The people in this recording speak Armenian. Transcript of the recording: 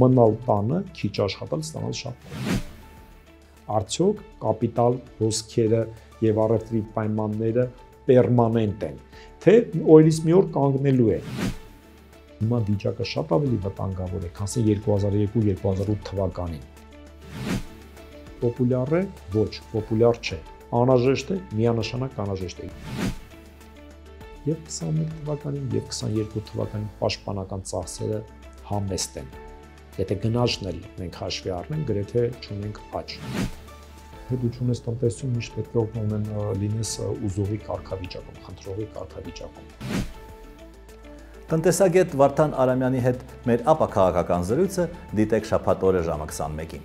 մնալ տանը, քիչ աշխատել, ստանալ շատ Արդյոք կապիտալ հոսքերը եւ առևտրի պայմանները պերմանենտ են, թե օրից մի օր կանգնելու է։ Հիմա վիճակը շատ ավելի վտանգավոր է, քան 2002-2008 թվականին։ Պոպուլյար է, ոչ, պոպուլյար չէ։ Անհրաժեշտ է, միանշանակ անհրաժեշտ է եւ 21 թվականին եւ 22 թվականին պաշտպանական ծախսերը համեստ են։ Եթե գնաճն էլ մենք հաշվի առնենք, գրեթե չունենք աճ։ Եթե դու ունես տնտեսություն, միշտ պետք է ունեն լինես ուզողի կարգավիճակում, խնդրողի կարգավիճակում։ Տնտեսագետ Վարդան Արամյանի հետ մեր ապա քաղաքական զրույցը դիտեք շաբաթ օրը ժամը 21-ին։